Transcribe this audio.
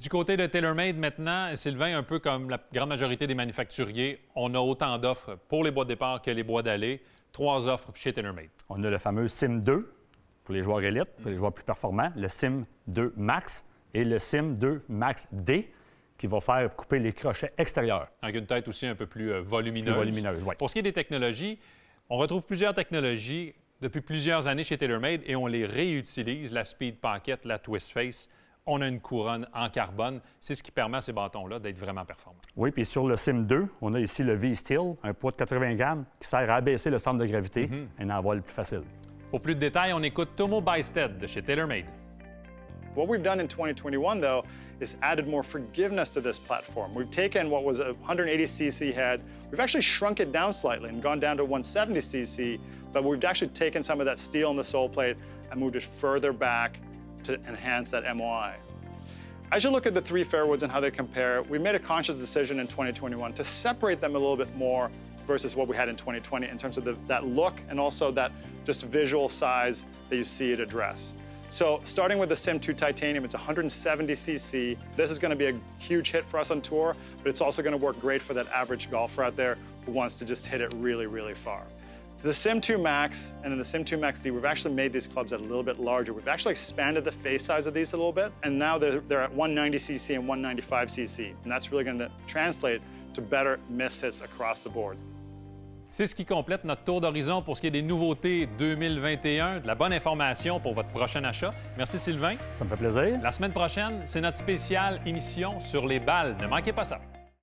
Du côté de TaylorMade maintenant, Sylvain, un peu comme la grande majorité des manufacturiers, on a autant d'offres pour les bois de départ que les bois d'allée. Trois offres chez TaylorMade. On a le fameux Sim 2 pour les joueurs élites, pour les joueurs plus performants, le Sim 2 Max et le Sim 2 Max D qui va faire couper les crochets extérieurs. Avec une tête aussi un peu plus euh, volumineuse. Plus volumineuse, oui. Pour ce qui est des technologies, on retrouve plusieurs technologies depuis plusieurs années chez TaylorMade et on les réutilise, la Speed Pocket, la Twist Face. On a une couronne en carbone. C'est ce qui permet à ces bâtons-là d'être vraiment performants. Oui, puis sur le Sim 2, on a ici le V-Steel, un poids de 80 grammes qui sert à abaisser le centre de gravité Mhm. et un envol plus facile. Pour plus de détails, on écoute Tomo Bysted de chez TaylorMade. What we've done in 2021, though, is added more forgiveness to this platform. We've taken what was a 180cc head, we've actually shrunk it down slightly and gone down to 170cc, but we've actually taken some of that steel in the sole plate and moved it further back to enhance that MOI. As you look at the three Fairwoods and how they compare, we made a conscious decision in 2021 to separate them a little bit more versus what we had in 2020 in terms of the, that look and also that just visual size that you see it address. So starting with the Sim 2 Titanium, it's 170cc. This is going to be a huge hit for us on tour, but it's also going to work great for that average golfer out there who wants to just hit it really, really far. The Sim 2 Max and then the Sim 2 Max D, we've actually made these clubs a little bit larger. We've actually expanded the face size of these a little bit, and now they're, they're at 190cc and 195cc. And that's really going to translate to better miss hits across the board. C'est ce qui complète notre tour d'horizon pour ce qui est des nouveautés 2021, de la bonne information pour votre prochain achat. Merci Sylvain. Ça me fait plaisir. La semaine prochaine, c'est notre spéciale émission sur les balles. Ne manquez pas ça.